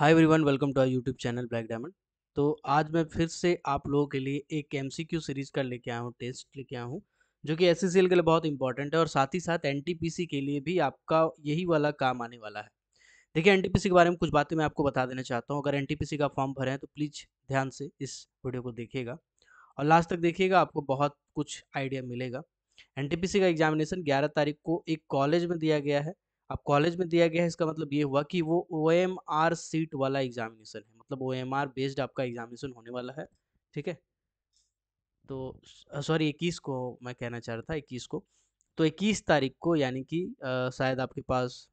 Hi everyone welcome to our YouTube channel black diamond तो आज मैं फिर से आप लोगों के लिए एक एमसीक्यू सीरीज़ का लेके आया हूँ टेस्ट लेके आया हूँ, जो कि एस के लिए बहुत इंपॉर्टेंट है और साथ ही साथ एन के लिए भी आपका यही वाला काम आने वाला है। देखिए एन के बारे में कुछ बातें मैं आपको बता देना चाहता हूँ। अगर एन का फॉर्म भरे हैं तो प्लीज़ ध्यान से इस वीडियो को देखिएगा और लास्ट तक देखिएगा, आपको बहुत कुछ आइडिया मिलेगा। एन का एग्जामिनेशन ग्यारह तारीख को एक कॉलेज में दिया गया है। अब कॉलेज में दिया गया है, इसका मतलब ये हुआ कि वो ओ एम आर सीट वाला एग्जामिनेशन है मतलब ओ एम आर बेस्ड आपका एग्जामिनेशन होने वाला है, ठीक है? तो सॉरी इक्कीस को मैं कहना चाह रहा था, इक्कीस को। तो इक्कीस तारीख को यानी कि शायद आपके पास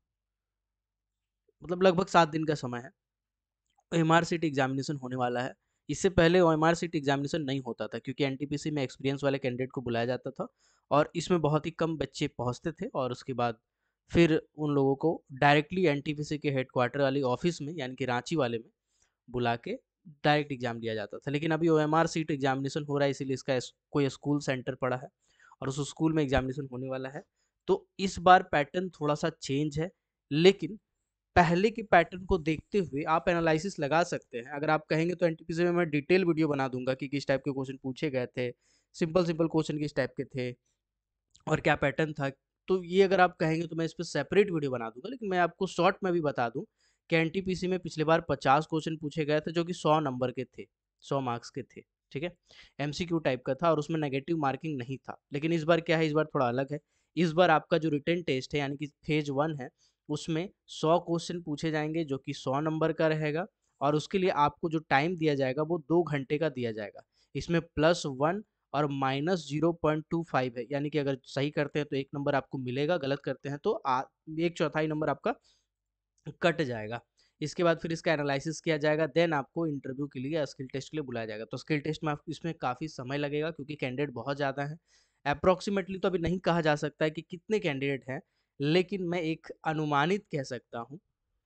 मतलब लगभग सात दिन का समय है O M R sheet examination होने वाला है। इससे पहले O M R sheet examination नहीं होता था, क्योंकि एन टी पी सी में एक्सपीरियंस वाले कैंडिडेट को बुलाया जाता था और इसमें बहुत ही कम बच्चे पहुँचते थे और उसके बाद फिर उन लोगों को डायरेक्टली एनटीपीसी के हेडक्वार्टर वाली ऑफ़िस में, यानी कि रांची वाले में, बुला के डायरेक्ट एग्ज़ाम दिया जाता था। लेकिन अभी O M R sheet examination हो रहा है, इसीलिए इसका कोई स्कूल सेंटर पड़ा है और उस स्कूल में एग्जामिनेशन होने वाला है। तो इस बार पैटर्न थोड़ा सा चेंज है, लेकिन पहले के पैटर्न को देखते हुए आप एनालिसिस लगा सकते हैं। अगर आप कहेंगे तो एनटीपीसी में मैं डिटेल वीडियो बना दूँगा कि किस टाइप के क्वेश्चन पूछे गए थे सिंपल सिंपल क्वेश्चन किस टाइप के थे और क्या पैटर्न था तो ये अगर आप कहेंगे तो मैं इस पर सेपरेट वीडियो बना दूँगा, लेकिन मैं आपको शॉर्ट में भी बता दूँ, कि एन में पिछले बार पचास क्वेश्चन पूछे गए थे, जो कि सौ नंबर के थे, सौ मार्क्स के थे, ठीक है? एमसीक्यू टाइप का था और उसमें नेगेटिव मार्किंग नहीं था, लेकिन इस बार क्या है, इस बार थोड़ा अलग है। इस बार आपका जो रिटर्न टेस्ट है, यानी कि फ़ेज़ वन है, उसमें सौ क्वेश्चन पूछे जाएँगे, जो कि सौ नंबर का रहेगा, और उसके लिए आपको जो टाइम दिया जाएगा, वो दो घंटे का दिया जाएगा। इसमें प्लस वन और minus zero point two five है। यानी कि अगर सही करते हैं तो एक नंबर आपको मिलेगा गलत करते हैं तो आ, एक चौथाई नंबर आपका कट जाएगा। इसके बाद फिर इसका एनालिसिस किया जाएगा देन आपको इंटरव्यू के लिए स्किल टेस्ट के लिए बुलाया जाएगा। तो स्किल टेस्ट में इसमें काफ़ी समय लगेगा क्योंकि कैंडिडेट बहुत ज़्यादा है। अप्रॉक्सीमेटली तो अभी नहीं कहा जा सकता है कि कितने कैंडिडेट हैं लेकिन मैं एक अनुमानित कह सकता हूँ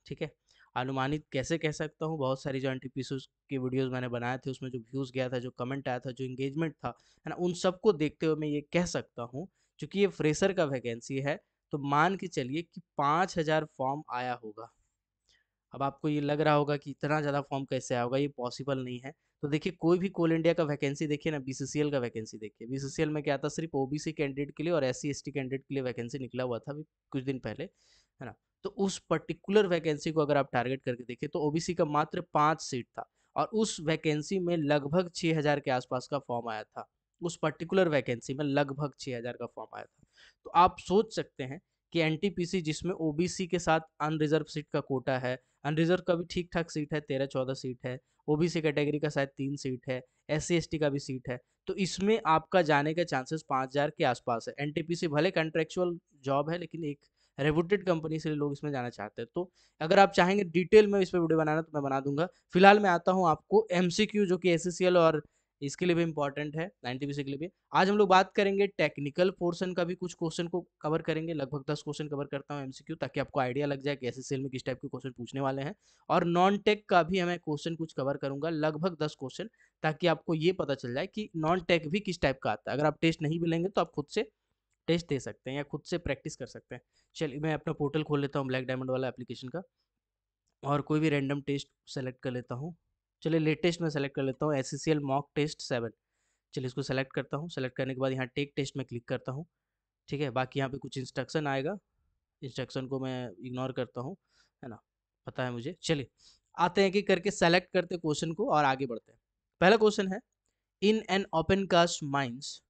ठीक है? अनुमानित कैसे कह सकता हूँ? बहुत सारी जो एन की वीडियोस मैंने बनाए थे, उसमें जो व्यूज़ गया था, जो कमेंट आया था, जो इंगेजमेंट था, है ना, उन सबको देखते हुए मैं ये कह सकता हूँ क्योंकि ये फ्रेशर का वैकेंसी है तो मान के चलिए कि पाँच हज़ार फॉर्म आया होगा। अब आपको ये लग रहा होगा कि इतना ज़्यादा फॉर्म कैसे आया होगा? ये पॉसिबल नहीं है। तो देखिए, कोई भी कोल इंडिया का वैकेंसी देखिए ना बीसीसीएल का वैकेंसी देखिए। बीसीसीएल में क्या था? सिर्फ़ ओबीसी कैंडिडेट के लिए और एस सी कैंडिडेट के लिए वैकेंसी निकला हुआ था अभी कुछ दिन पहले, है ना। तो उस पर्टिकुलर वैकेंसी को अगर आप टारगेट करके देखें तो ओबीसी का मात्र पाँच सीट था और उस वैकेंसी में लगभग छः हज़ार के आसपास का फॉर्म आया था। उस पर्टिकुलर वैकेंसी में लगभग छः हज़ार का फॉर्म आया था। तो आप सोच सकते हैं कि एनटीपीसी जिसमें ओबीसी के साथ अनरिजर्व सीट का कोटा है अनरिजर्व का भी ठीक ठाक सीट है, तेरह चौदह सीट है ओबीसी कैटेगरी का शायद तीन सीट है एस सी का भी सीट है तो इसमें आपका जाने के चांसेस पाँच हज़ार के आसपास है। एनटीपीसी भले कंट्रेक्चुअल जॉब है, लेकिन एक रेपुटेड कंपनी से लोग इसमें जाना चाहते हैं। तो अगर आप चाहेंगे डिटेल में इस पर वीडियो बनाना तो मैं बना दूँगा। फ़िलहाल मैं आता हूँ आपको एमसीक्यू जो कि एस और इसके लिए भी इंपॉर्टेंट है नाइन्टी बी के लिए भी। आज हम लोग बात करेंगे टेक्निकल पोर्शन का भी, कुछ क्वेश्चन को कवर करेंगे। लगभग दस क्वेश्चन कवर करता हूँ एमसीक्यू ताकि आपको आइडिया लग जाए कि एसएससीएल में किस टाइप के क्वेश्चन पूछने वाले हैं। और नॉन टेक का भी हमें क्वेश्चन कुछ कवर करूँगा, लगभग दस क्वेश्चन ताकि आपको ये पता चल जाए कि नॉन टेक भी किस टाइप का आता है। अगर आप टेस्ट नहीं भी लेंगे तो आप खुद से टेस्ट दे सकते हैं या खुद से प्रैक्टिस कर सकते हैं। चलिए, मैं अपना पोर्टल खोल लेता हूँ ब्लैक डायमंड वाला एप्लीकेशन का और कोई भी रैंडम टेस्ट सेलेक्ट कर लेता हूँ। चलिए, लेटेस्ट में सेलेक्ट कर लेता हूँ एस मॉक टेस्ट सेवन। चलिए, इसको सेलेक्ट करता हूँ। सेलेक्ट करने के बाद यहाँ टेक टेस्ट में क्लिक करता हूँ। ठीक है, बाकी यहाँ पे कुछ इंस्ट्रक्शन आएगा। इंस्ट्रक्शन को मैं इग्नोर करता हूँ, है ना? पता है मुझे। चलिए, आते हैं कि करके सेलेक्ट करते क्वेश्चन को और आगे बढ़ते हैं। पहला क्वेश्चन है, in an open cast mines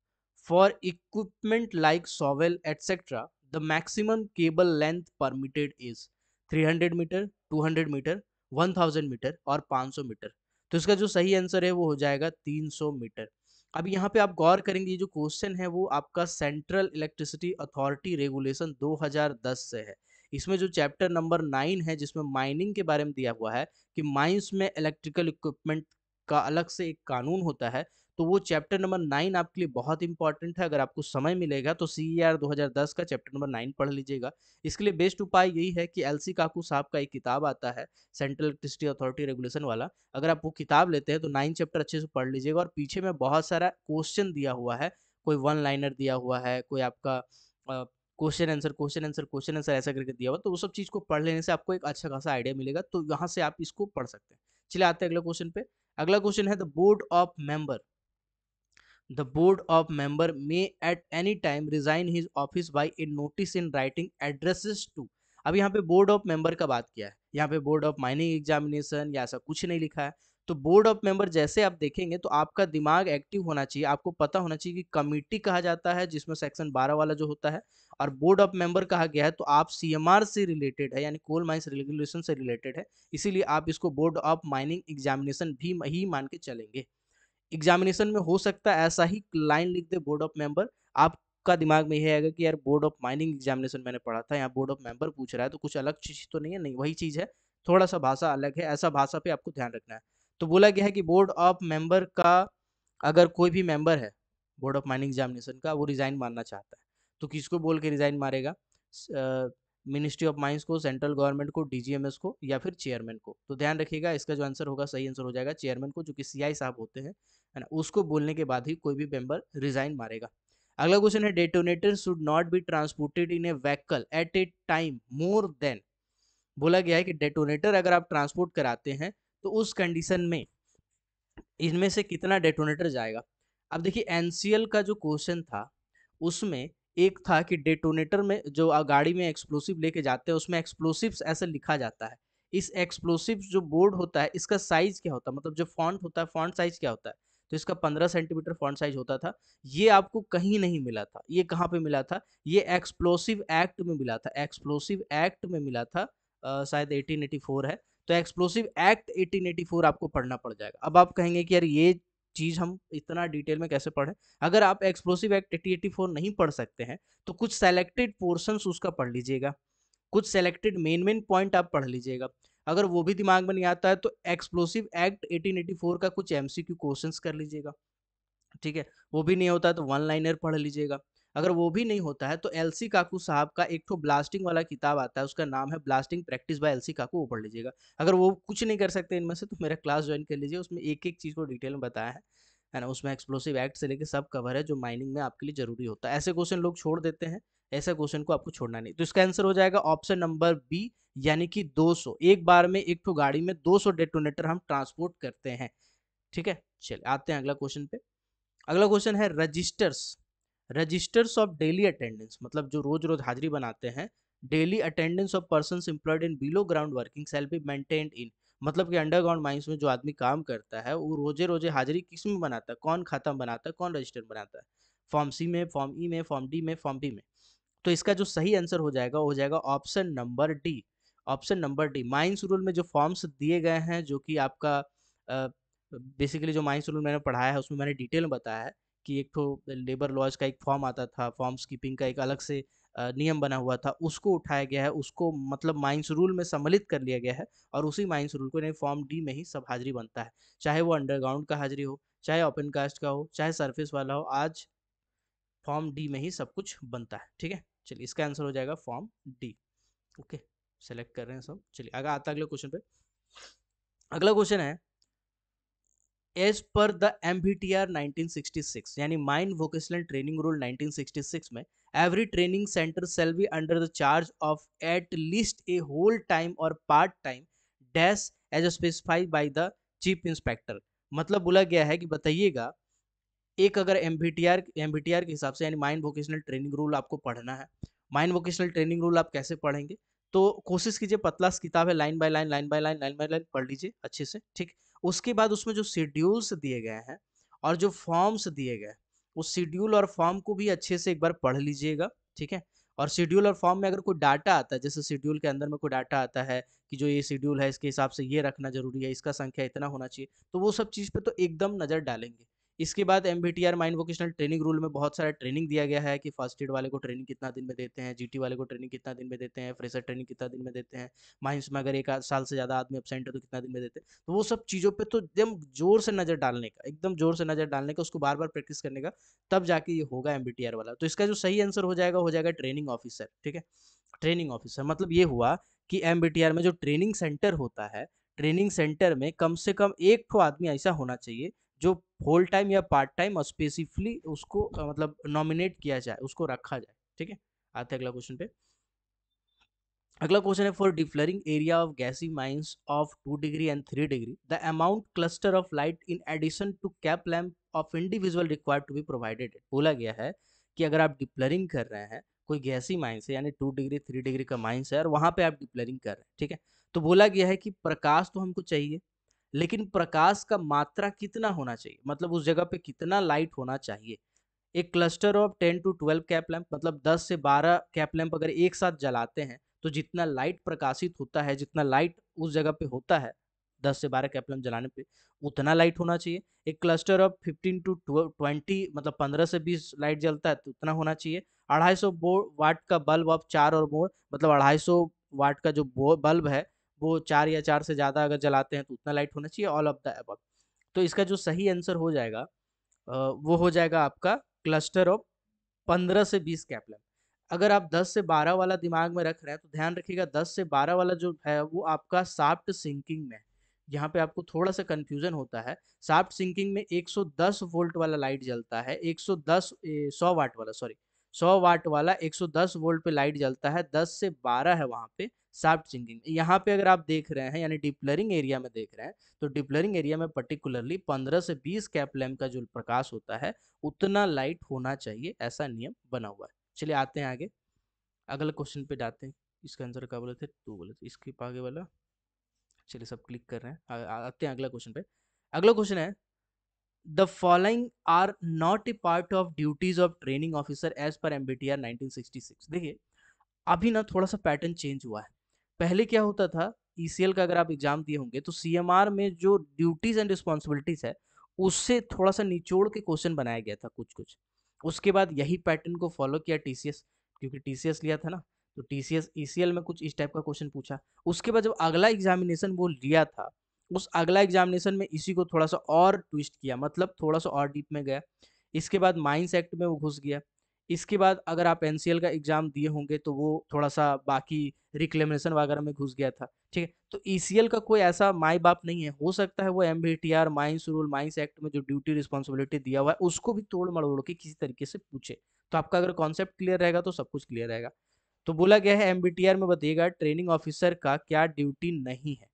For equipment like shovel etc., the maximum cable length permitted is 300 metre 200 metre 1000 metre और 500 मीटर तो इसका जो सही आंसर है वो हो जाएगा 300 मीटर अब यहाँ पे आप गौर करेंगे जो क्वेश्चन है वो आपका सेंट्रल इलेक्ट्रिसिटी अथॉरिटी रेगुलेशन 2010 से है इसमें जो चैप्टर नंबर नाइन है जिसमें माइनिंग के बारे में दिया हुआ है कि माइंस में इलेक्ट्रिकल इक्विपमेंट का अलग से एक कानून होता है तो वो चैप्टर नंबर नाइन आपके लिए बहुत इंपॉर्टेंट है। अगर आपको समय मिलेगा तो सी आर दो हज़ार दस का चैप्टर नंबर नाइन पढ़ लीजिएगा। इसके लिए बेस्ट उपाय यही है कि एलसी काकू साहब का एक किताब आता है सेंट्रल इलेक्ट्रिसिटी अथॉरिटी रेगुलेशन वाला। अगर आप वो किताब लेते हैं तो नाइन चैप्टर अच्छे से पढ़ लीजिएगा और पीछे में बहुत सारा क्वेश्चन दिया हुआ है। कोई वन लाइनर दिया हुआ है, कोई आपका question answer question answer question answer ऐसा करके दिया हुआ तो वो सब चीज़ को पढ़ लेने से आपको एक अच्छा खासा आइडिया मिलेगा तो यहाँ से आप इसको पढ़ सकते हैं। चलिए आते हैं अगला क्वेश्चन पे। अगला क्वेश्चन है the board of member the board of member may at any time resign his office by a notice in writing addresses to अब यहाँ पे बोर्ड ऑफ़ मेंबर का बात किया है। यहाँ पे बोर्ड ऑफ़ माइनिंग एग्जामिनेशन या ऐसा कुछ नहीं लिखा है। तो बोर्ड ऑफ़ मेंबर जैसे आप देखेंगे तो आपका दिमाग एक्टिव होना चाहिए। आपको पता होना चाहिए कि कमिटी कहा जाता है, जिसमें सेक्शन 12 वाला जो होता है, और बोर्ड ऑफ़ मेंबर कहा गया है तो आप सीएमआर से रिलेटेड है, यानी कोल माइंस रेगुलेशन से रिलेटेड है। इसीलिए आप इसको बोर्ड ऑफ़ माइनिंग एग्जामिनेशन भी, ही मान के चलेंगे। एग्जामिनेशन में हो सकता है ऐसा ही लाइन लिख दे बोर्ड ऑफ़ मेंबर। आपका दिमाग में यह आएगा कि यार बोर्ड ऑफ़ माइनिंग एग्जामिनेशन मैंने पढ़ा था, यहाँ बोर्ड ऑफ़ मेंबर पूछ रहा है तो कुछ अलग चीज़ तो नहीं है? नहीं, वही चीज़ है। थोड़ा सा भाषा अलग है, ऐसा भाषा पे आपको ध्यान रखना है। तो बोला गया है कि बोर्ड ऑफ़ मेंबर का अगर कोई भी मेंबर है, बोर्ड ऑफ़ माइनिंग एग्जामिनेशन का, वो रिजाइन मारना चाहता है। तो किसको बोल के रिजाइन मारेगा? मिनिस्ट्री ऑफ़ माइंस को, सेंट्रल गवर्नमेंट को, डीजीएमएस को या फिर चेयरमैन को। तो ध्यान रखिएगा, इसका जो आंसर होगा, सही आंसर हो जाएगा चेयरमैन को, जो कि सीआई साहब होते हैं, है ना? उसको बोलने के बाद ही कोई भी मेंबर रिजाइन मारेगा। अगला क्वेश्चन है detonator should not be transported in a vehicle at a time more than बोला गया है कि डेटोनेटर अगर आप ट्रांसपोर्ट कराते हैं तो उस कंडीशन में इनमें से कितना डेटोनेटर जाएगा? अब देखिए एनसीएल का जो क्वेश्चन था, उसमें एक था कि डेटोनेटर में जो गाड़ी में एक्सप्लोसिव लेके जाते हैं, उसमें एक्सप्लोसिव्स ऐसे लिखा जाता है। इस एक्सप्लोसिव जो बोर्ड होता है, इसका साइज़ क्या होता है? मतलब जो फॉन्ट होता है फॉन्ट साइज़ क्या होता है? तो इसका 15 सेंटीमीटर फॉन्ट साइज़ होता था। ये आपको कहीं नहीं मिला था। ये कहाँ पे मिला था? ये एक्सप्लोसिव एक्ट में मिला था। एक्सप्लोसिव एक्ट में मिला था शायद 1884 है। तो एक्सप्लोसिव एक्ट 1884 आपको पढ़ना पड़ जाएगा। अब आप कहेंगे कि यार ये चीज़ हम इतना डिटेल में कैसे पढ़ें? अगर आप एक्सप्लोसिव एक्ट 1884 नहीं पढ़ सकते हैं तो कुछ सेलेक्टेड पोर्शंस उसका पढ़ लीजिएगा। कुछ सेलेक्टेड मेन मेन पॉइंट आप पढ़ लीजिएगा। अगर वो भी दिमाग में नहीं आता है तो एक्सप्लोसिव एक्ट 1884 का कुछ एमसीक्यू क्वेश्चंस कर लीजिएगा। ठीक है? वो भी नहीं होता तो वन लाइनर पढ़ लीजिएगा। अगर वो भी नहीं होता है तो एल सी काकू साहब का एक तो ब्लास्टिंग वाला किताब आता है, उसका नाम है blasting practice by L C Kaku, वो पढ़ लीजिएगा। अगर वो कुछ नहीं कर सकते इनमें से तो मेरा क्लास ज्वाइन कर लीजिए, उसमें एक एक चीज़ को डिटेल में बताया है है ना? उसमें एक्सप्लोसिव एक्ट से लेकर सब कवर है, जो माइनिंग में आपके लिए ज़रूरी होता है। ऐसे क्वेश्चन लोग छोड़ देते हैं, ऐसा क्वेश्चन को आपको छोड़ना नहीं। तो इसका आंसर हो जाएगा ऑप्शन नंबर बी, यानी कि 200 एक बार में एक तो गाड़ी में 200 डेटोनेटर हम ट्रांसपोर्ट करते हैं। ठीक है? चलिए, आते हैं अगला क्वेश्चन पे। अगला क्वेश्चन है registers. Registers of daily attendance मतलब जो रोज रोज हाजिरी बनाते हैं daily attendance of person employed in below ground working shall be maintained in मतलब कि अंडरग्राउंड माइंस में जो आदमी काम करता है वो रोज़े रोज़े हाजिरी किसमें बनाता है? कौन खाता बनाता है? कौन रजिस्टर बनाता है? फॉर्म सी में फॉर्म ई में फॉर्म डी में फॉर्म बी में। तो इसका जो सही आंसर हो जाएगा हो जाएगा option number D option number D mines rule में जो फॉर्म्स दिए गए हैं जो कि आपका बेसिकली uh, जो माइंस रूल मैंने पढ़ाया है उसमें मैंने डिटेल में बताया है कि एक तो लेबर लॉज का एक फॉर्म आता था फॉर्म कीपिंग का एक अलग से नियम बना हुआ था, उसको उठाया गया है, उसको मतलब माइंस रूल में सम्मिलित कर लिया गया है और उसी माइंस रूल को यानी फॉर्म डी में ही सब हाजिरी बनता है। चाहे वो अंडरग्राउंड का हाजिरी हो, चाहे ओपन कास्ट का हो, चाहे सरफेस वाला हो, आज फॉर्म डी में ही सब कुछ बनता है, ठीक है? चलिए इसका आंसर हो जाएगा फॉर्म डी ओके सेलेक्ट कर रहे हैं सब। चलिए आगे आता अगले क्वेश्चन पे। अगला क्वेश्चन है as per the M B T R nineteen sixty six यानी माइंड वोकेशनल ट्रेनिंग रूल 1966 में every training centre shall be under the charge of at least a whole time और part time dash as specified by the chief inspector मतलब बोला गया है कि बताइएगा, एक अगर M B T R M B T R के हिसाब से, यानी माइंड वोकेशनल ट्रेनिंग रूल आपको पढ़ना है माइंड वोकेशनल ट्रेनिंग रूल आप कैसे पढ़ेंगे? तो कोशिश कीजिए पतला किताब है, line by line line by line line by line पढ़ लीजिए अच्छे से, ठीक? उसके बाद उसमें जो शेड्यूल्स दिए गए हैं और जो फॉर्म्स दिए गए उस शेड्यूल और फॉर्म को भी अच्छे से एक बार पढ़ लीजिएगा, ठीक है? और शेड्यूल और फॉर्म में अगर कोई डाटा आता है, जैसे शेड्यूल के अंदर में कोई डाटा आता है कि जो ये शेड्यूल है, इसके हिसाब से ये रखना ज़रूरी है, इसका संख्या इतना होना चाहिए तो वो सब चीज़ पे तो एकदम नज़र डालेंगे। इसके बाद M B T R mines vocational training rule में बहुत सारा ट्रेनिंग दिया गया है कि फ़र्स्ट एड वाले को ट्रेनिंग कितना दिन में देते हैं जीटी वाले को ट्रेनिंग कितना दिन में देते हैं फ्रेशर ट्रेनिंग कितना दिन में देते हैं माइंस में अगर एक साल से ज़्यादा आदमी अपसेंट है तो कितना दिन में देते हैं? तो वो सब चीज़ों पर तो एकदम ज़ोर से नज़र डालने का, एकदम ज़ोर से नज़र डालने का, उसको बार बार प्रैक्टिस करने का, तब जाके ये होगा एम बी टी आर वाला। तो इसका जो सही आंसर हो जाएगा हो जाएगा ट्रेनिंग ऑफिसर ठीक है? ट्रेनिंग ऑफिसर मतलब ये हुआ कि एम बी टी आर में जो ट्रेनिंग सेंटर होता है ट्रेनिंग सेंटर में कम से कम एक ठो आदमी ऐसा होना चाहिए जो फुल टाइम या पार्ट टाइम स्पेसिफिकली उसको मतलब नॉमिनेट किया जाए, उसको रखा जाए, ठीक है? आते अगला क्वेश्चन पे। अगला क्वेश्चन है for depillaring area of gassy mines of two degree and three degree the amount cluster of light in addition to cap lamp of individual required to be provided बोला गया है कि अगर आप डिप्लरिंग कर रहे हैं, कोई गैसी माइंस है, यानी टू डिग्री थ्री डिग्री का माइंस है, और वहाँ पे आप डिप्लरिंग कर रहे हैं, ठीक है? तो बोला गया है कि प्रकाश तो हमको चाहिए लेकिन प्रकाश का मात्रा कितना होना चाहिए? मतलब उस जगह पे कितना लाइट होना चाहिए? एक cluster of ten to twelve cap lamp मतलब दस से बारह कैप लैंप अगर एक साथ जलाते हैं तो जितना लाइट प्रकाशित होता है, जितना लाइट उस जगह पे होता है, दस से बारह कैपलम जलाने पे, उतना लाइट होना चाहिए। एक cluster of fifteen to twenty मतलब पंद्रह से बीस लाइट जलता है तो उतना होना चाहिए। अढ़ाई सौ वाट का बल्ब ऑफ़ चार और मोर मतलब अढ़ाई सौ वाट का जो बल्ब है वो चार या चार से ज़्यादा अगर जलाते हैं तो उतना लाइट होना चाहिए ऑल ऑफ़ द अब तो इसका जो सही आंसर हो जाएगा वो हो जाएगा आपका क्लस्टर ऑफ़ पंद्रह से बीस कैपलम अगर आप 10 से 12 वाला दिमाग में रख रहे हैं तो ध्यान रखिएगा 10 से 12 वाला जो है, वो आपका साफ्ट सिंकिंग में यहाँ पे आपको थोड़ा सा कंफ्यूजन होता है. साफ्ट सिंकिंग में 110 वोल्ट वाला लाइट जलता है 110 100 वाट वाला सॉरी 100 वाट वाला 110 वोल्ट पे लाइट जलता है 10 से 12 है वहाँ पे साफ्ट सिंकिंग यहाँ पे अगर आप देख रहे हैं, यानी डिप्लरिंग एरिया में देख रहे हैं तो डिप्लरिंग एरिया में पर्टिकुलरली 15 से 20 कैप लैम्प का जो प्रकाश होता है, उतना लाइट होना चाहिए, ऐसा नियम बना हुआ है। चलिए आते हैं आगे। अगले क्वेश्चन पे जाते हैं। इसका आंसर क्या बोले थे? टू बोले थे। इसके आगे वाला। चलिए सब क्लिक कर रहे हैं। आते हैं अगला क्वेश्चन पे। अगला क्वेश्चन है not a part of duties of as per M B T R nineteen sixty six देखिए, अभी ना थोड़ा सा पैटर्न चेंज हुआ है। पहले क्या होता था ई e का अगर आप एग्ज़ाम दिए होंगे तो CMR में जो ड्यूटीज़ एंड रिस्पॉन्सिबिलिटीज है, उससे थोड़ा सा निचोड़ के क्वेश्चन बनाया गया था कुछ कुछ उसके बाद यही पैटर्न को फॉलो किया टीसीएस क्योंकि टीसीएस लिया था ना तो टीसीएस ईसीएल में कुछ इस टाइप का क्वेश्चन पूछा। उसके बाद जब अगला एग्जामिनेशन वो लिया था उस अगला एग्जामिनेशन में इसी को थोड़ा सा और ट्विस्ट किया मतलब थोड़ा सा और डीप में गया। इसके बाद माइंस एक्ट में वो घुस गया। इसके बाद अगर आप एनसीएल का एग्ज़ाम दिए होंगे तो वो थोड़ा सा बाकी रिक्लेमेशन वगैरह में घुस गया था, ठीक है? तो ई का कोई ऐसा माई बाप नहीं है। हो सकता है वो M B T R, mines rule, mines act में जो ड्यूटी रिस्पॉन्सिबिलिटी दिया हुआ है, उसको भी तोड़ मड़ोड़ के किसी तरीके से पूछे। तो आपका अगर कॉन्सेप्ट क्लियर रहेगा तो सब कुछ क्लियर रहेगा। तो बोला गया है एमबीटीआर में बताइएगा ट्रेनिंग ऑफिसर का क्या ड्यूटी नहीं है।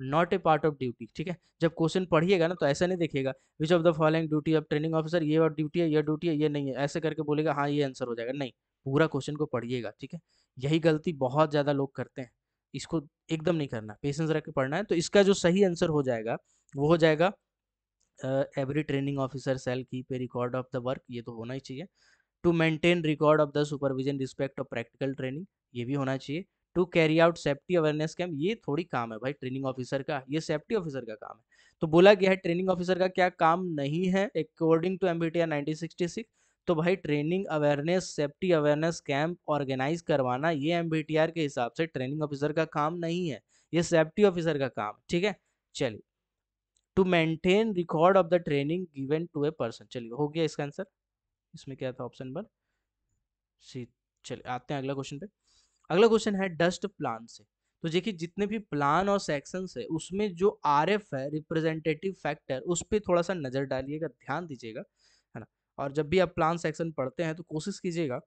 Not a part of duty ठीक है? जब क्वेश्चन पढ़िएगा ना तो ऐसा नहीं देखिएगा which of the following duty of training officer ये और ड्यूटी है, ये ड्यूटी है, ये नहीं है, ऐसे करके बोलेगा हाँ ये आंसर हो जाएगा। नहीं, पूरा क्वेश्चन को पढ़िएगा, ठीक है? यही गलती बहुत ज़्यादा लोग करते हैं, इसको एकदम नहीं करना पेशेंस रख के पढ़ना है तो इसका जो सही आंसर हो जाएगा, वो हो जाएगा every training officer shall keep a record of the work ये तो होना ही चाहिए to maintain record of the supervision respect of practical training ये भी होना चाहिए to carry out safety awareness camp ये थोड़ी काम है भाई ट्रेनिंग ऑफिसर का, ये सेफ्टी ऑफिसर का काम है। तो बोला गया है ट्रेनिंग ऑफिसर का क्या काम नहीं है? According to M B T R nineteen तो भाई training awareness safety awareness camp organise करवाना, ये एमबीटीआर के हिसाब से ट्रेनिंग ऑफिसर का काम नहीं है, ये सेफ्टी ऑफिसर का काम ठीक है? चलिए। To maintain record of the training given to a person चलिए, हो गया इसका आंसर इसमें क्या था ऑप्शन नंबर सी, चलिए, आते हैं अगला क्वेश्चन पे। अगला क्वेश्चन है डस्ट प्लान से। तो देखिए, जितने भी प्लान और सेक्शन है, उसमें जो आर एफ़ है रिप्रेजेंटेटिव फैक्टर उस पर थोड़ा सा नज़र डालिएगा, ध्यान दीजिएगा, है ना? और जब भी आप प्लान सेक्शन पढ़ते हैं तो कोशिश कीजिएगा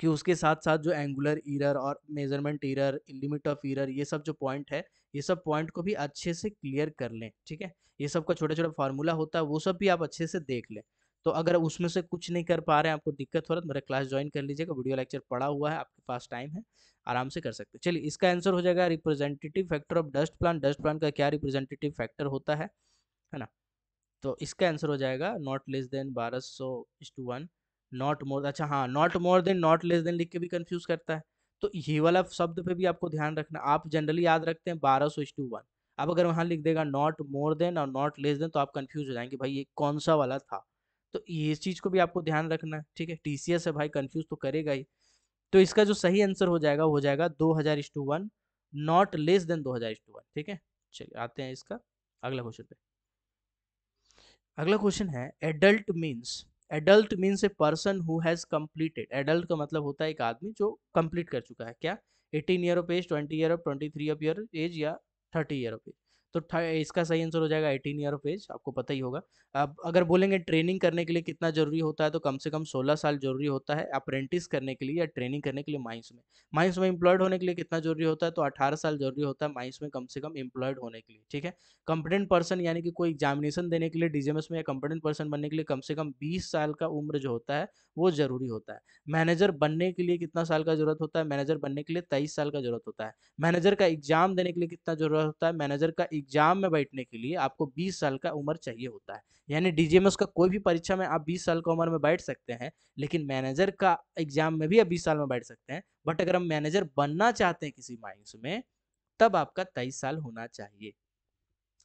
कि उसके साथ साथ जो एंगुलर ईरर और measurement error limit of error ये सब जो पॉइंट है, ये सब पॉइंट को भी अच्छे से क्लियर कर लें, ठीक है? ये सब का छोटा छोटा फार्मूला होता है, वो सब भी आप अच्छे से देख लें। तो अगर उसमें से कुछ नहीं कर पा रहे हैं, आपको दिक्कत हो रहा है तो मेरा क्लास ज्वाइन कर लीजिएगा। वीडियो लेक्चर पड़ा हुआ है, आपके पास टाइम है, आराम से कर सकते हैं। चलिए, इसका आंसर हो जाएगा representative factor of dust plan dust plan का क्या रिप्रेजेंटेटिव फैक्टर होता है? है ना? तो इसका आंसर हो जाएगा नॉट लेस देन बारह सौ टू वन नॉट मोर अच्छा हाँ not more than not less than लिख के भी कन्फ्यूज़ करता है। तो ये वाला शब्द पे भी आपको ध्यान रखना, आप जनरली याद रखते हैं बारह सौ टू वन अब अगर वहाँ लिख देगा नॉट मोर देन और नॉट लेस देन तो आप कन्फ्यूज़ हो जाएँगे, भाई ये कौन सा वाला था? तो ये चीज़ को भी आपको ध्यान रखना है, ठीक है? टी है भाई कंफ्यूज तो करेगा ही। तो इसका जो सही आंसर हो जाएगा हो जाएगा दो हज़ार is to one not less than दो हज़ार इस टू वन, ठीक है? चलिए, आते हैं इसका अगला क्वेश्चन पे। अगला क्वेश्चन है adult means adult means a person who has completed adult का मतलब होता है एक आदमी जो कंप्लीट कर चुका है, क्या? Eighteen year of age twenty year of twenty three of year age या थर्टी ईयर ऑफ़ एज तो इसका सही आंसर हो जाएगा एटीन ईयर ऑफ़ एज, आपको पता ही होगा। अब अगर बोलेंगे ट्रेनिंग करने के लिए कितना ज़रूरी होता है तो कम से कम सोलह साल ज़रूरी होता है अप्रेंटिस करने के लिए या ट्रेनिंग करने के लिए माइंस में। माइंस में एम्प्लॉयड होने के लिए कितना ज़रूरी होता है तो अठारह साल ज़रूरी होता है माइंस में कम से कम एम्प्लॉयड होने के लिए, ठीक है? कंपिटेंट पर्सन यानी कि कोई एग्जामिनेशन देने के लिए डीजेमएस में या कंपिटेंट पर्सन बनने के लिए कम से कम बीस साल का उम्र जो होता है, वो ज़रूरी होता है। मैनेजर बनने के लिए कितना साल का ज़रूरत होता है, मैनेजर बनने के लिए तेईस साल का ज़रूरत होता है। मैनेजर का एग्ज़ाम देने के लिए कितना ज़रूरत होता है, मैनेजर का एग्ज़ाम में बैठने के लिए आपको 20 साल का उम्र चाहिए होता है। यानी डीजीएमएस का कोई भी परीक्षा में आप 20 साल का उम्र में बैठ सकते हैं, लेकिन मैनेजर का एग्ज़ाम में भी आप 20 साल में बैठ सकते हैं। बट अगर हम मैनेजर बनना चाहते हैं किसी माइंस में, तब आपका तेईस साल होना चाहिए।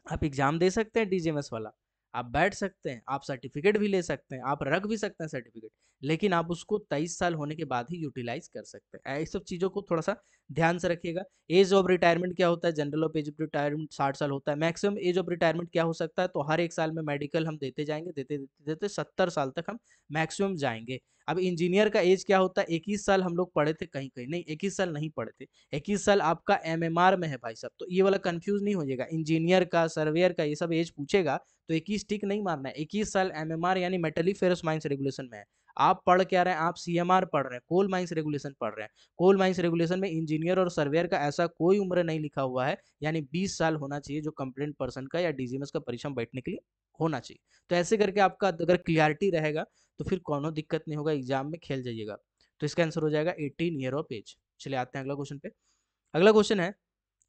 आप एग्ज़ाम दे सकते हैं डीजीएमएस वाला। आप बैठ सकते हैं, आप सर्टिफिकेट भी ले सकते हैं, आप रख भी सकते हैं सर्टिफिकेट लेकिन आप उसको तेईस साल होने के बाद ही यूटिलाइज कर सकते हैं। इस सब चीज़ों को थोड़ा सा ध्यान से रखिएगा। एज ऑफ़ रिटायरमेंट क्या होता है? General of age of retirement साठ साल होता है। मैक्सिमम एज ऑफ़ रिटायरमेंट क्या हो सकता है? तो हर एक साल में मेडिकल हम देते जाएँगे, देते देते देते सत्तर साल तक हम मैक्सिमम जाएँगे। अब इंजीनियर का एज क्या होता है? इक्कीस साल हम लोग पढ़े थे कहीं कहीं। नहीं, इक्कीस साल नहीं पढ़े थे। इक्कीस साल आपका एमएमआर में है भाई साहब तो ये वाला कन्फ्यूज़ नहीं हो जाएगा इंजीनियर का सर्वेयर का ये सब एज पूछेगा तो इक्कीस टिक नहीं मारना है इक्कीस साल एमएमआर यानी मेटलिक फेरस माइंस रेगुलेशन में आप पढ़ क्या रहे हैं? आप सीएमआर पढ़ रहे हैं कोल माइंस रेगुलेशन पढ़ रहे हैं। कोल माइंस रेगुलेशन में इंजीनियर और सर्वेयर का ऐसा कोई उम्र नहीं लिखा हुआ है, यानी 20 साल होना चाहिए जो कंप्लेंट पर्सन का या डीजीएमएस का परीक्षा बैठने के लिए होना चाहिए। तो ऐसे करके आपका अगर क्लियरिटी रहेगा तो फिर कोनो दिक्कत नहीं होगा एग्ज़ाम में खेल जाइएगा। तो इसका आंसर हो जाएगा एटीन ईयर ऑफ़ एज चलिए आते हैं अगला क्वेश्चन पे। अगला क्वेश्चन है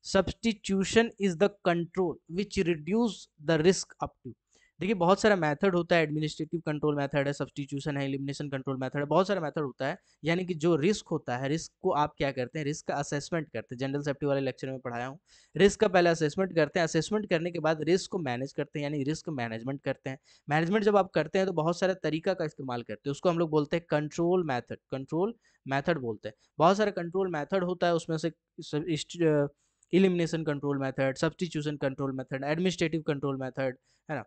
substitution is the control which reduce the risk up to देखिए, बहुत सारा मेथड होता है एडमिनिस्ट्रेटिव कंट्रोल मेथड है सब्सटीट्यूशन है एलिमिनेशन कंट्रोल मेथड है, बहुत सारा मेथड होता है। यानी कि जो रिस्क होता है रिस्क को आप क्या करते हैं? रिस्क का असेसमेंट करते हैं। जनरल सेफ्टी वाले लेक्चर में पढ़ाया हूँ। रिस्क का पहले असेसमेंट करते हैं। असेसमेंट करने के बाद रिस्क को मैनेज करते हैं, यानी रिस्क मैनेजमेंट करते हैं। मैनेजमेंट जब आप करते हैं तो बहुत सारे तरीका का इस्तेमाल करते हैं। उसको हम लोग बोलते हैं कंट्रोल मैथड कंट्रोल मैथड बोलते हैं। बहुत सारा कंट्रोल मैथड होता है, उसमें से elimination control method, substitution control method, administrative control method, है ना?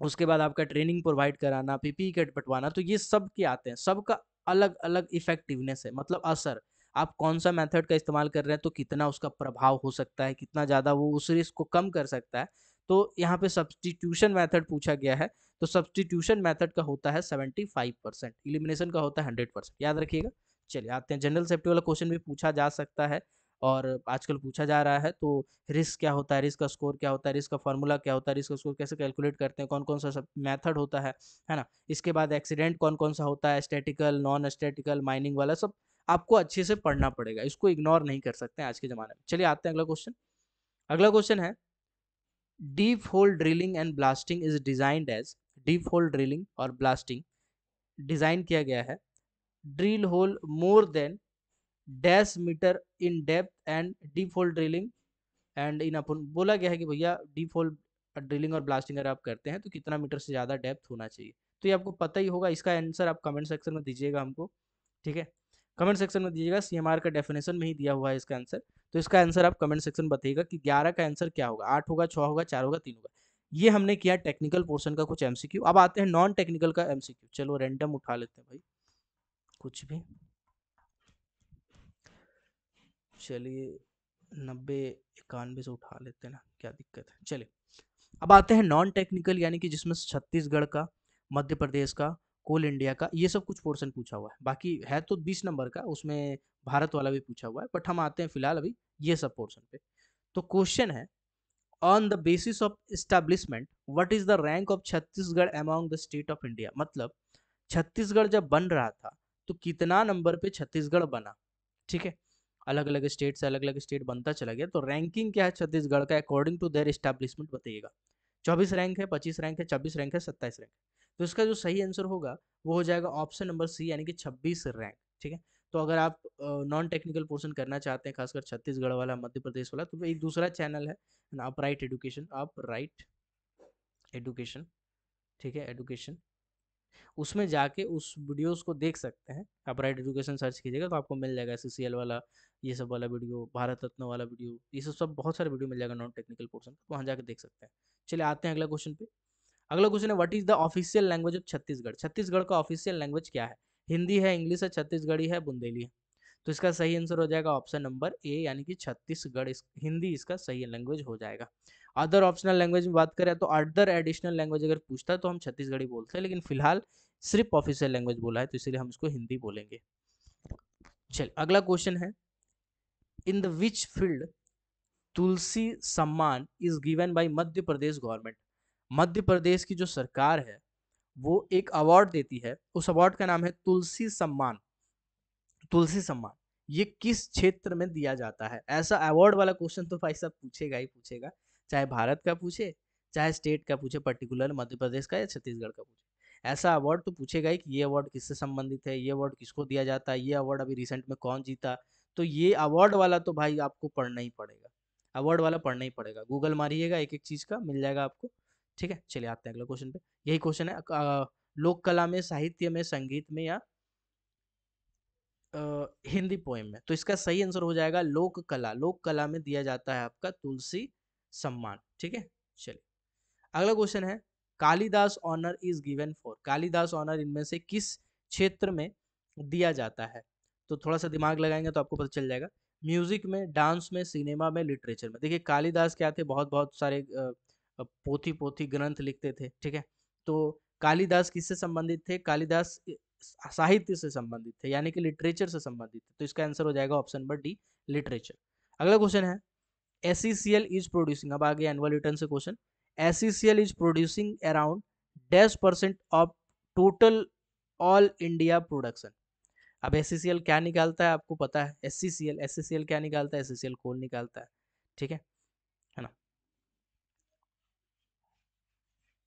उसके बाद आपका ट्रेनिंग प्रोवाइड कराना पीपी किट बंटवाना तो ये सब के आते हैं। सबका अलग अलग इफेक्टिवनेस है मतलब असर। आप कौन सा मेथड का इस्तेमाल कर रहे हैं तो कितना उसका प्रभाव हो सकता है, कितना ज़्यादा वो उस रिस्क को कम कर सकता है। तो यहाँ पे सब्सटीट्यूशन मेथड पूछा गया है तो सब्सटीट्यूशन मेथड का होता है सेवेंटी फाइव परसेंट, इलिमिनेशन का होता है हंड्रेड परसेंट। याद रखिएगा। चलिए आते हैं, जनरल सेफ्टी वाला क्वेश्चन भी पूछा जा सकता है। और आजकल पूछा जा रहा है तो रिस्क क्या होता है? रिस्क का स्कोर क्या होता है? रिस्क का फॉर्मूला क्या होता है? रिस्क का स्कोर कैसे कैलकुलेट करते हैं? कौन कौन सा सब मैथड होता है है ना? इसके बाद एक्सीडेंट कौन कौन सा होता है? स्टेटिकल नॉन स्टेटिकल माइनिंग वाला सब आपको अच्छे से पढ़ना पड़ेगा, इसको इग्नोर नहीं कर सकते आज के ज़माने में। चलिए आते हैं अगला क्वेश्चन। अगला क्वेश्चन है deep hole drilling and blasting is designed as deep hole drilling और ब्लास्टिंग डिज़ाइन किया गया है। Drill hole more than dash metre in depth and hole drilling and in अपन बोला गया है कि भैया होल ड्रिलिंग और ब्लास्टिंग अगर आप करते हैं तो कितना मीटर से ज़्यादा डेप्थ होना चाहिए? तो ये आपको पता ही होगा, इसका आंसर आप कमेंट सेक्शन में दीजिएगा हमको, ठीक है? कमेंट सेक्शन में दीजिएगा सीएमआर का डेफिनेशन में ही दिया हुआ है इसका आंसर तो इसका आंसर आप कमेंट सेक्शन बताइएगा कि ग्यारह का आंसर क्या होगा? आठ होगा छः होगा, चार होगा, तीन होगा? ये हमने किया टेक्निकल पोर्शन का कुछ एमसीक्यू अब आते हैं नॉन टेक्निकल का एमसीक्यू चलो रैंडम उठा लेते हैं भाई। कुछ भी। चलिए नब्बे इक्यानवे से उठा लेते हैं ना, क्या दिक्कत है। चलिए, अब आते हैं नॉन टेक्निकल यानी कि जिसमें छत्तीसगढ़ का, मध्य प्रदेश का, कोल इंडिया का, ये सब कुछ पोर्शन पूछा हुआ है। बाकी है तो बीस नंबर का, उसमें भारत वाला भी पूछा हुआ है बट हम आते हैं फ़िलहाल अभी ये सब पोर्शन पे। तो क्वेश्चन है on the basis of establishment what is the rank of Chhattisgarh among the state of India मतलब छत्तीसगढ़ जब बन रहा था तो कितना नंबर पे छत्तीसगढ़ बना? ठीक है? अलग अलग स्टेट से अलग अलग स्टेट बनता चला गया तो रैंकिंग क्या है छत्तीसगढ़ का अकॉर्डिंग टू देयर स्टैब्लिशमेंट बताइएगा। चौबीस रैंक है, पच्चीस रैंक है, छब्बीस रैंक है, सत्ताईस रैंक तो इसका जो सही आंसर होगा, वो हो जाएगा ऑप्शन नंबर सी यानी कि छब्बीस रैंक ठीक है? तो अगर आप नॉन टेक्निकल पोर्सन करना चाहते हैं, खासकर छत्तीसगढ़ वाला, मध्य प्रदेश वाला तो एक दूसरा चैनल है आप राइट एडुकेशन आप राइट एडुकेशन ठीक है एडुकेशन उसमें जाके उस वीडियोस को देख सकते हैं आप राइट एजुकेशन सर्च कीजिएगा तो आपको मिल जाएगा एस वाला ये सब वाला वीडियो भारत रत्न वाला वीडियो ये सब सब बहुत सारे वीडियो मिल जाएगा नॉन टेक्निकल पोर्सन वहाँ जाकर देख सकते हैं। चलिए आते हैं अगला क्वेश्चन पे। अगला क्वेश्चन है what is the official language of Chhattisgarh? Chhattisgarh का ऑफिशियल लैंग्वेज क्या है? हिंदी है इंग्लिश है छत्तीसगढ़ी है बुंदेली है। तो इसका सही आंसर हो जाएगा ऑप्शन नंबर ए यानी कि छत्तीसगढ़ इस, हिंदी इसका सही लैंग्वेज हो जाएगा। अदर ऑप्शनल लैंग्वेज में बात करें तो अदर एडिशनल लैंग्वेज अगर पूछता तो हम छत्तीसगढ़ी बोलते हैं लेकिन फ़िलहाल सिर्फ़ ऑफिशियल लैंग्वेज बोला है तो इसलिए हम इसको हिंदी बोलेंगे। चल अगला क्वेश्चन है in the which field Tulsi Samman is given by Madhya Pradesh government Madhya Pradesh की जो सरकार है, वो एक अवार्ड देती है। उस अवार्ड का नाम है तुलसी सम्मान तुलसी सम्मान ये किस क्षेत्र में दिया जाता है? ऐसा अवार्ड वाला क्वेश्चन तो भाई साहब पूछेगा ही पूछेगा। चाहे भारत का पूछे, चाहे स्टेट का पूछे पर्टिकुलर मध्य प्रदेश का या छत्तीसगढ़ का पूछे। ऐसा अवार्ड तो पूछेगा ही कि ये अवार्ड किससे संबंधित है, ये अवार्ड किसको दिया जाता है, ये अवार्ड अभी रिसेंट में कौन जीता? तो ये अवार्ड वाला तो भाई आपको पढ़ना ही पड़ेगा। अवार्ड वाला पढ़ना ही पड़ेगा। गूगल मारिएगा एक एक चीज़ का मिल जाएगा आपको। ठीक है? चलिए आते हैं अगले क्वेश्चन पे। यही क्वेश्चन है लोक कला में साहित्य में संगीत में या आ, हिंदी पोएम में? तो इसका सही आंसर हो जाएगा लोक कला। लोक कला में दिया जाता है आपका तुलसी सम्मान। ठीक है? चलिए। अगला क्वेश्चन है Kalidas honour is given for Kalidas honour इनमें से किस क्षेत्र में दिया जाता है? तो थोड़ा सा दिमाग लगाएँगे तो आपको पता चल जाएगा। म्यूज़िक में, डांस में, सिनेमा में, लिटरेचर में। देखिए, कालिदास क्या थे? बहुत बहुत सारे पोथी पोथी ग्रंथ लिखते थे, ठीक है? तो कालिदास किससे संबंधित थे? कालिदास साहित्य से संबंधित थे, यानी कि लिटरेचर से संबंधित थे। तो इसका आंसर हो जाएगा ऑप्शन नंबर डी, लिटरेचर। अगला क्वेश्चन है, एस इज़ प्रोड्यूसिंग। अब आगे एनुअल रिटर्न से question. S is producing around dash percent of total all India production. अब एस क्या निकालता है आपको पता है? एस सी क्या निकालता है? एस सी कोल निकालता है। ठीक है? है ना?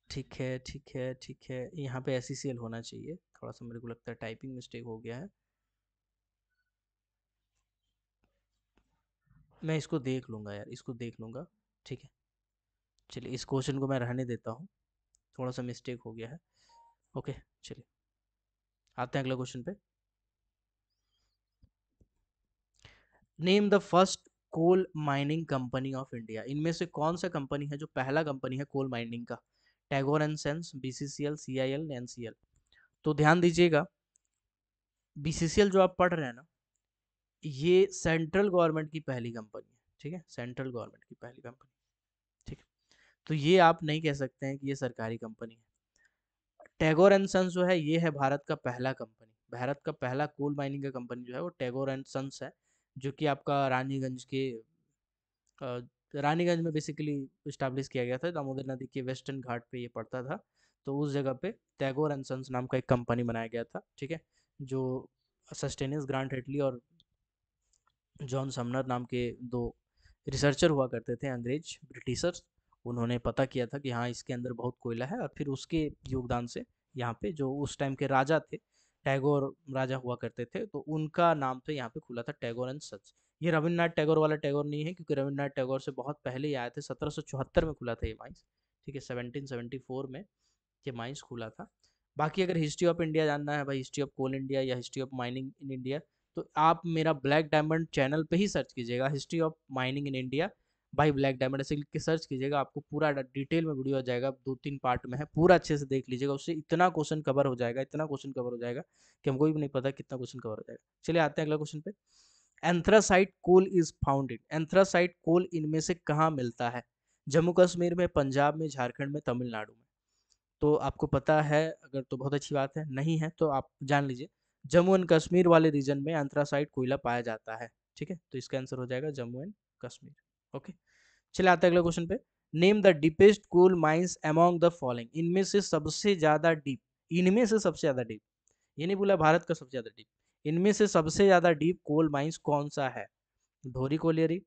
ठीक है ठीक है ठीक है। यहाँ पे एस होना चाहिए। थोड़ा सा मेरे को लगता है टाइपिंग मिस्टेक हो गया है। मैं इसको देख लूँगा यार, इसको देख लूँगा। ठीक है? चलिए, इस क्वेश्चन को मैं रहने देता हूँ। थोड़ा सा मिस्टेक हो गया है। ओके, चलिए। आते हैं अगले क्वेश्चन पे। Name the first coal mining company of India इनमें से कौन सा कंपनी है जो पहला कंपनी है कोल माइनिंग का? Tagore and sons BCCL CIL NCL तो ध्यान दीजिएगा बीसीसीएल जो आप पढ़ रहे हैं ना, ये सेंट्रल गवर्नमेंट की पहली कंपनी है, ठीक है? सेंट्रल गवर्नमेंट की पहली कंपनी ठीक है? तो ये आप नहीं कह सकते हैं कि ये सरकारी कंपनी है। टैगोर एंड सन्स जो है, ये है भारत का पहला कंपनी भारत का पहला कोल माइनिंग का कंपनी जो है वो टैगोर एंड सन्स है। जो कि आपका रानीगंज के रानीगंज में बेसिकली इस्टेब्लिश किया गया था, दामोदर नदी के वेस्टर्न घाट पे ये पड़ता था। तो उस जगह पे टैगोर एंड सन्स नाम का एक कंपनी बनाया गया था, ठीक है? जो सस्टेनेंस ग्रांट हेटली और जॉन समनर नाम के दो रिसर्चर हुआ करते थे, अंग्रेज़ ब्रिटिशर्स उन्होंने पता किया था कि हाँ इसके अंदर बहुत कोयला है और फिर उसके योगदान से यहाँ पे जो उस टाइम के राजा थे टैगोर राजा हुआ करते थे तो उनका नाम पे यहाँ पे खुला था टैगोर एंड सच। ये रविन्द्रनाथ टैगोर वाला टैगोर नहीं है, क्योंकि रविन्द्रनाथ टैगोर से बहुत पहले ही आए थे, सत्रह में खुला था ये माइंस, ठीक है सेवनटीन में ये माइंस खुला था। बाकी अगर हिस्ट्री ऑफ़ इंडिया जानना है भाई, हिस्ट्री ऑफ़ कोल इंडिया या history of mining in India तो आप मेरा ब्लैक डायमंड चैनल पे ही सर्च कीजिएगा, history of mining in India by black diamond, ऐसे लिख के सर्च कीजिएगा, आपको पूरा डिटेल में वीडियो आ जाएगा दो तीन पार्ट में है, पूरा अच्छे से देख लीजिएगा, उससे इतना क्वेश्चन कवर हो जाएगा, इतना क्वेश्चन कवर हो जाएगा कि हमको भी नहीं पता कितना क्वेश्चन कवर हो जाएगा। चलिए आते हैं अगला क्वेश्चन पे। Anthracite coal is founded. Anthracite coal इनमें से कहाँ मिलता है? जम्मू कश्मीर में, पंजाब में, झारखंड में, तमिलनाडु में। तो आपको पता है, अगर तो बहुत अच्छी बात है, नहीं है तो आप जान लीजिए। जम्मू एंड कश्मीर वाले रीजन में एंथ्रासाइट कोयला पाया जाता है, ठीक है? तो इसका आंसर हो जाएगा जम्मू एंड कश्मीर, ओके? चलिए आते अगले क्वेश्चन पे। Name the deepest coal mines among the following इनमें से सबसे ज़्यादा डीप इनमें से सबसे ज़्यादा डीप ये नहीं बोला भारत का सबसे ज़्यादा डीप इनमें से सबसे ज़्यादा डीप कोल माइंस कौन सा है? Dhori colliery,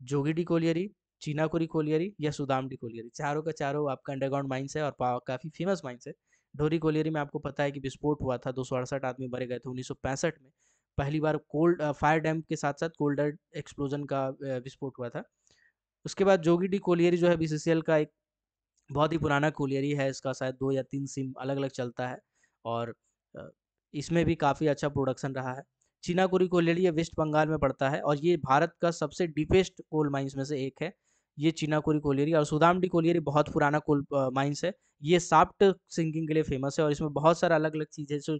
Jogidih colliery, Chinakuri colliery या सुदामडी कोलियरी? चारों का चारों आपका अंडरग्राउंड माइंस है और काफ़ी फ़ेमस माइंस है। ढोरी कोलियरी में आपको पता है कि विस्फोट हुआ था, दो सौ अड़सठ आदमी मरे गए थे उन्नीस सौ पैंसठ में। पहली बार कोल्ड फायर डैम के साथ साथ कोल्डर एक्सप्लोजन का विस्फोट हुआ था। उसके बाद जोगी डी कोलियरी जो है बीसीसीएल का एक बहुत ही पुराना कोलियरी है, इसका शायद दो या तीन सिम अलग अलग चलता है और इसमें भी काफ़ी अच्छा प्रोडक्शन रहा है। चीनाकुरी कोयलेरी ये वेस्ट बंगाल में पड़ता है और ये भारत का सबसे डीपेस्ट कोल माइंस में से एक है, ये चीनाकुरी कोलियरी और सुदामडी कोलियरी बहुत पुराना कोल माइंस है। ये साफ्ट सिंकिंग के लिए फ़ेमस है और इसमें बहुत सारा अलग अलग चीज़ है जो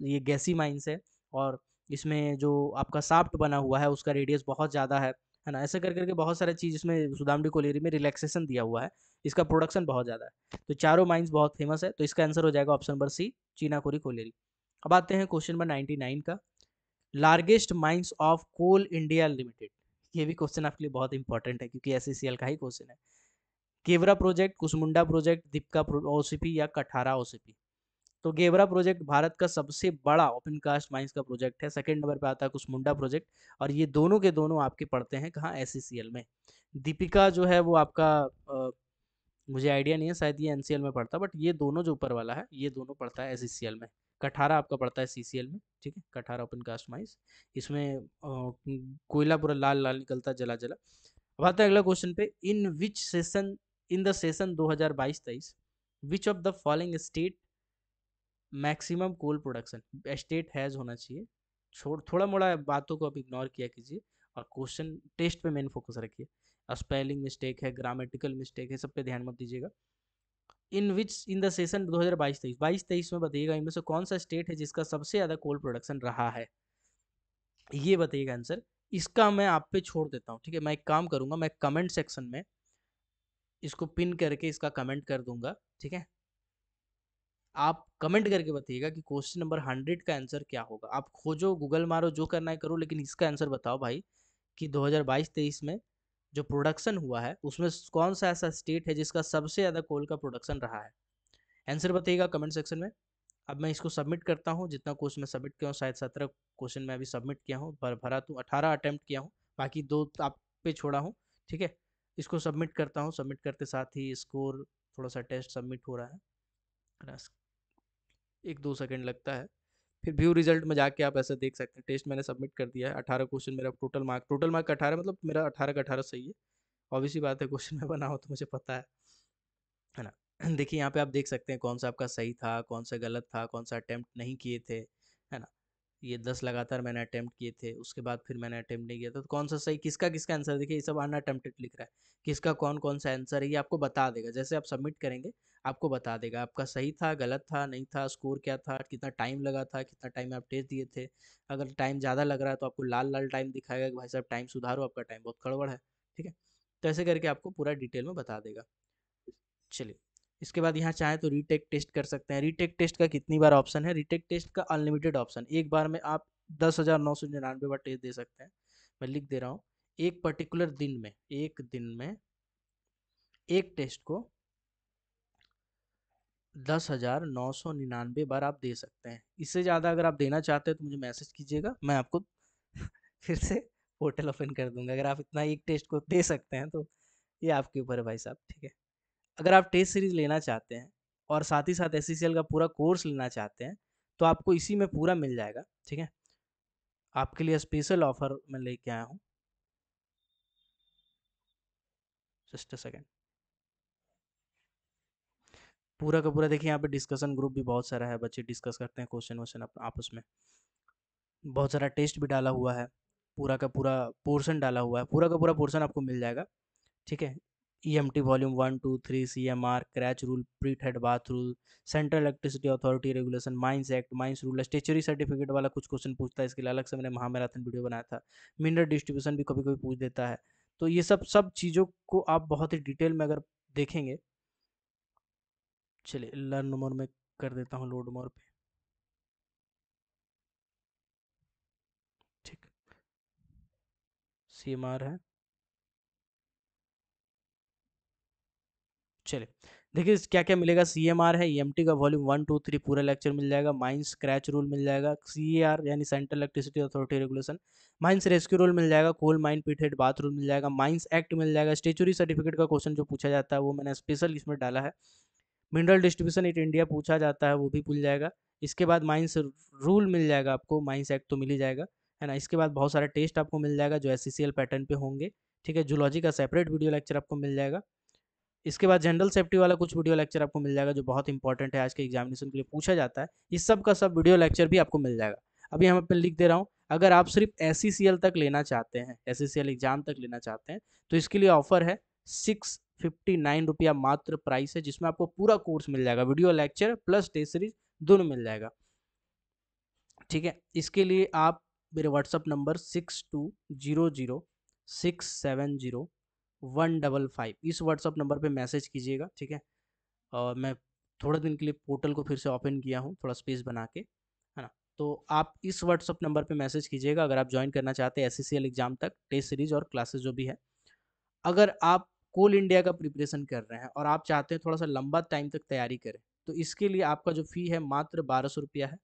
ये गैसी माइंस है और इसमें जो आपका साफ्ट बना हुआ है उसका रेडियस बहुत ज़्यादा है। है ना? ऐसे कर करके बहुत सारे चीज़ इसमें सुदामडी कोलेरी में रिलैक्सेशन दिया हुआ है। इसका प्रोडक्शन बहुत ज़्यादा है। तो चारों माइंस बहुत फ़ेमस है तो इसका आंसर हो जाएगा option number C Chinakuri colliery. अब आते हैं क्वेश्चन नंबर नाइन्टी नाइन का। Largest mines of coal India limited ये भी क्वेश्चन आपके लिए बहुत इंपॉर्टेंट है, क्योंकि एस का ही क्वेश्चन है। Kevra project Kusmunda project Dipka OCP या कठारा ओसीपी तो गेवरा प्रोजेक्ट भारत का सबसे बड़ा ओपन कास्ट माइंस का प्रोजेक्ट है सेकंड नंबर पे आता है कुसमुंडा प्रोजेक्ट और ये दोनों के दोनों आपके पढ़ते हैं कहाँ? एस में। दीपिका जो है वो आपका आ, मुझे आइडिया नहीं है शायद ये एनसीएल में पढ़ता बट ये दोनों जो ऊपर वाला है ये दोनों पढ़ता है एससीसीएल में। कठारा आपका पड़ता है सीसीएल में ठीक है? Kathara open cast mines. इसमें कोयला पूरा लाल लाल निकलता जला जला अब आता है अगला क्वेश्चन पे। In which session in the session 2022-23 which of the following state maximum coal production, state has होना चाहिए। छोड़, थोड़ा मोड़ा बातों को आप इग्नोर किया कीजिए और क्वेश्चन टेस्ट पे मेन फोकस रखिए। स्पेलिंग मिस्टेक है ग्रामेटिकल मिस्टेक है, सब पे ध्यान मत दीजिएगा। इन विच इन द सेशन 2022 तेईस बाईस तेईस में बताइएगा इनमें से कौन सा स्टेट है जिसका सबसे ज़्यादा कोल प्रोडक्शन रहा है? ये बताइएगा आंसर इसका मैं आप पे छोड़ देता हूँ, ठीक है? मैं एक काम करूँगा, मैं कमेंट सेक्शन में इसको पिन करके इसका कमेंट कर दूँगा, ठीक है? आप कमेंट करके बताइएगा कि क्वेश्चन नंबर हंड्रेड का आंसर क्या होगा। आप खोजो, गूगल मारो, जो करना है करो, लेकिन इसका आंसर बताओ भाई कि 2022-23 में जो प्रोडक्शन हुआ है, उसमें कौन सा ऐसा स्टेट है जिसका सबसे ज़्यादा कोल का प्रोडक्शन रहा है? आंसर बताइएगा कमेंट सेक्शन में। अब मैं इसको सबमिट करता हूँ, जितना क्वेश्चन मैं सबमिट किया हूँ, शायद सत्रह क्वेश्चन मैं अभी सबमिट किया हूँ भर भरा तो अठारह अटैम्प्ट किया हूँ, बाकी दो आप पे छोड़ा हूँ, ठीक है? इसको सबमिट करता हूँ, सबमिट करते साथ ही स्कोर, थोड़ा सा टेस्ट सबमिट हो रहा है। एक दो सेकेंड लगता है। फिर व्यू रिज़ल्ट में जाके आप ऐसे देख सकते हैं। टेस्ट मैंने सबमिट कर दिया है। अठारह क्वेश्चन मेरा टोटल मार्क टोटल मार्क अठारह मतलब मेरा अठारह का अठारह सही है। ऑब्वियसली बात है क्वेश्चन में बना हो तो मुझे पता है है ना? देखिए, यहाँ पे आप देख सकते हैं कौन सा आपका सही था, कौन सा गलत था, कौन सा अटैम्प्ट नहीं किए थे, है ना? ये दस लगातार मैंने अटैम्प्ट किए थे, उसके बाद फिर मैंने अटैम्प्ट नहीं किया था। तो कौन सा सही, किसका किसका आंसर? देखिए, ये सब अनअटेम्प्टेड लिख रहा है। किसका कौन कौन सा आंसर है, ये आपको बता देगा। जैसे आप सबमिट करेंगे, आपको बता देगा, आपका सही था, गलत था, नहीं था, स्कोर क्या था, कितना टाइम लगा था, कितना टाइम आप टेस्ट दिए थे। अगर टाइम ज़्यादा लग रहा है तो आपको लाल लाल टाइम दिखाएगा कि भाई साहब, टाइम सुधारो, आपका टाइम बहुत गड़बड़ है। ठीक है? तो ऐसे करके आपको पूरा डिटेल में बता देगा। चलिए। इसके बाद यहाँ चाहें तो रीटेक टेस्ट कर सकते हैं। रीटेक टेस्ट का कितनी बार ऑप्शन है? रीटेक टेस्ट का अनलिमिटेड ऑप्शन एक बार में आप दस हज़ार नौ सौ निन्यानवे बार टेस्ट दे सकते हैं। मैं लिख दे रहा हूँ। एक पर्टिकुलर दिन में, एक दिन में एक टेस्ट को दस हज़ार नौ सौ निन्यानवे बार आप दे सकते हैं। इससे ज़्यादा अगर आप देना चाहते हैं तो मुझे मैसेज कीजिएगा। मैं आपको फिर से पोर्टल ओपन कर दूँगा। अगर आप इतना एक टेस्ट को दे सकते हैं तो ये आपके ऊपर है भाई साहब, ठीक है? अगर आप टेस्ट सीरीज़ लेना चाहते हैं और साथ ही साथ एस का पूरा कोर्स लेना चाहते हैं तो आपको इसी में पूरा मिल जाएगा, ठीक है? आपके लिए स्पेशल ऑफ़र मैं लेके आया हूँ। Just a second. पूरा का पूरा देखिए, यहाँ पे डिस्कशन ग्रुप भी बहुत सारा है, बच्चे डिस्कस करते हैं क्वेश्चन वोश्चन आपस में। बहुत सारा टेस्ट भी डाला हुआ है, पूरा का पूरा पोर्शन डाला हुआ है, पूरा का पूरा पोर्शन आपको मिल जाएगा, ठीक है? E M T volume one two three C M R creche rule pit head bath rule central electricity authority regulation mines act mines rule statutory certificate वाला कुछ क्वेश्चन पूछता है, इसके लिए अलग से मैंने महामैराथन वीडियो बनाया था। मिनरल डिस्ट्रीब्यूशन भी कभी कभी पूछ देता है। तो ये सब सब चीज़ों को आप बहुत ही डिटेल में अगर देखेंगे, चलिए लर्न मोर में कर देता हूँ लोड मोर पे। ठीक। सी एम आर है। चलिए। देखिए क्या क्या मिलेगा? सी एम आर है ई एम टी का वॉल्यूम वन टू थ्री पूरा लेक्चर मिल जाएगा। माइंस क्रैच रूल मिल जाएगा। सी ए आर यानी central electricity authority regulation mines rescue rule मिल जाएगा। Coal mine pithead bath rule मिल जाएगा। माइंस एक्ट मिल जाएगा। स्टेचुरी सर्टिफिकेट का क्वेश्चन जो पूछा जाता है, वो मैंने स्पेशल इसमें डाला है। मिनरल डिस्ट्रीब्यूशन इन इंडिया पूछा जाता है, वो भी मिल जाएगा। इसके बाद माइंस रूल मिल जाएगा आपको। माइंस एक्ट तो मिल ही जाएगा, है ना? इसके बाद बहुत सारे टेस्ट आपको मिल जाएगा, जो एससीसीएल पैटर्न पे होंगे। ठीक है? जूलॉजी का सेपरेट वीडियो लेक्चर आपको मिल जाएगा। इसके बाद जनरल सेफ्टी वाला कुछ वीडियो लेक्चर आपको मिल जाएगा, जो बहुत इंपॉर्टेंट है आज के एग्जामिनेशन के लिए पूछा जाता है। इस सब का सब वीडियो लेक्चर भी आपको मिल जाएगा। अभी हम अपने लिख दे रहा हूँ, अगर आप सिर्फ़ एस तक लेना चाहते हैं एस एग्ज़ाम तक लेना चाहते हैं तो इसके लिए ऑफ़र है सिक्स फिफ्टी नाइन रुपया मात्र प्राइस है, जिसमें आपको पूरा कोर्स मिल जाएगा। Video lecture plus test series दोनों मिल जाएगा। ठीक है, इसके लिए आप मेरे WhatsApp number six two zero zero six seven zero one double five. इस व्हाट्सअप नंबर पे मैसेज कीजिएगा, ठीक है? और मैं थोड़े दिन के लिए पोर्टल को फिर से ओपन किया हूँ, थोड़ा स्पेस बना के, है ना? तो आप इस व्हाट्सअप नंबर पे मैसेज कीजिएगा, अगर आप ज्वाइन करना चाहते हैं एस एग्ज़ाम तक, टेस्ट सीरीज़ और क्लासेस जो भी है। अगर आप कोल इंडिया का प्रिपरेशन कर रहे हैं और आप चाहते हैं थोड़ा सा लंबा टाइम तक तैयारी करें तो इसके लिए आपका जो फ़ी है मात्र बारह सौ रुपया है,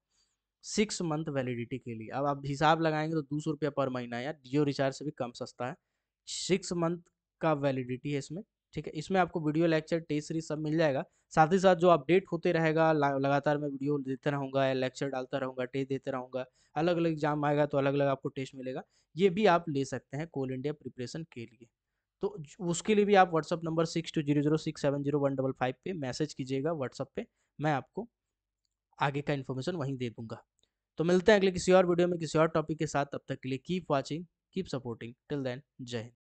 सिक्स मंथ वैलिडिटी के लिए। अब आप हिसाब लगाएँगे तो दो सौ रुपया पर महीना या जियो रिचार्ज से भी कम सस्ता है। सिक्स मंथ का वैलिडिटी है इसमें, ठीक है? इसमें आपको वीडियो लेक्चर टेस्ट सीरीज़ सब मिल जाएगा। साथ ही साथ जो अपडेट होते रहेगा लगातार मैं वीडियो देते रहूँगा या लेक्चर डालता रहूँगा टेस्ट देते रहूँगा अलग अलग एग्ज़ाम आएगा तो अलग अलग आपको टेस्ट मिलेगा। ये भी आप ले सकते हैं कोल इंडिया प्रिपरेशन के लिए। तो उसके लिए भी आप WhatsApp number six two zero zero six seven zero one double five पे मैसेज कीजिएगा व्हाट्सअप पे, मैं आपको आगे का इन्फॉर्मेशन वहीं दे दूँगा। तो मिलते हैं अगले किसी और वीडियो में, किसी और टॉपिक के साथ। तब तक के लिए keep watching keep supporting till then जय हिंद।